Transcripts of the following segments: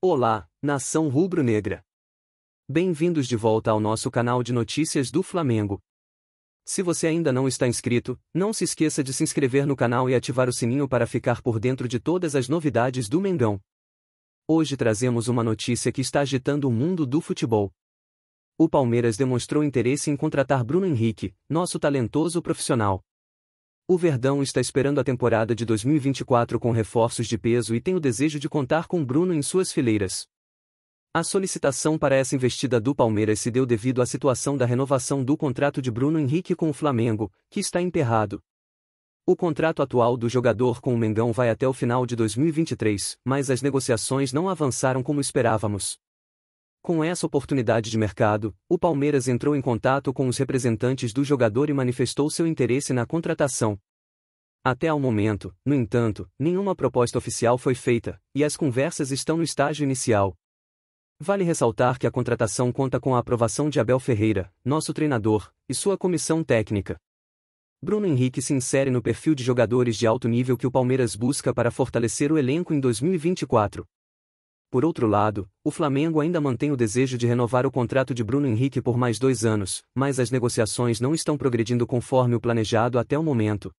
Olá, nação rubro-negra. Bem-vindos de volta ao nosso canal de notícias do Flamengo. Se você ainda não está inscrito, não se esqueça de se inscrever no canal e ativar o sininho para ficar por dentro de todas as novidades do Mengão. Hoje trazemos uma notícia que está agitando o mundo do futebol. O Palmeiras demonstrou interesse em contratar Bruno Henrique, nosso talentoso profissional. O Verdão está esperando a temporada de 2024 com reforços de peso e tem o desejo de contar com Bruno em suas fileiras. A solicitação para essa investida do Palmeiras se deu devido à situação da renovação do contrato de Bruno Henrique com o Flamengo, que está emperrado. O contrato atual do jogador com o Mengão vai até o final de 2023, mas as negociações não avançaram como esperávamos. Com essa oportunidade de mercado, o Palmeiras entrou em contato com os representantes do jogador e manifestou seu interesse na contratação. Até ao momento, no entanto, nenhuma proposta oficial foi feita, e as conversas estão no estágio inicial. Vale ressaltar que a contratação conta com a aprovação de Abel Ferreira, nosso treinador, e sua comissão técnica. Bruno Henrique se insere no perfil de jogadores de alto nível que o Palmeiras busca para fortalecer o elenco em 2024. Por outro lado, o Flamengo ainda mantém o desejo de renovar o contrato de Bruno Henrique por mais dois anos, mas as negociações não estão progredindo conforme o planejado até o momento.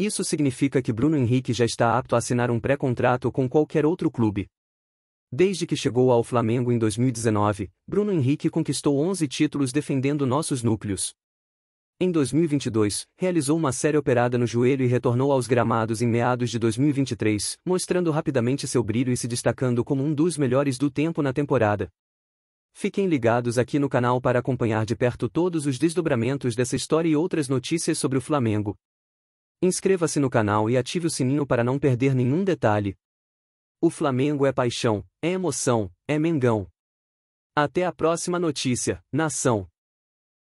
Isso significa que Bruno Henrique já está apto a assinar um pré-contrato com qualquer outro clube. Desde que chegou ao Flamengo em 2019, Bruno Henrique conquistou 11 títulos defendendo nossos núcleos. Em 2022, realizou uma série operada no joelho e retornou aos gramados em meados de 2023, mostrando rapidamente seu brilho e se destacando como um dos melhores do tempo na temporada. Fiquem ligados aqui no canal para acompanhar de perto todos os desdobramentos dessa história e outras notícias sobre o Flamengo. Inscreva-se no canal e ative o sininho para não perder nenhum detalhe. O Flamengo é paixão, é emoção, é Mengão. Até a próxima notícia, nação!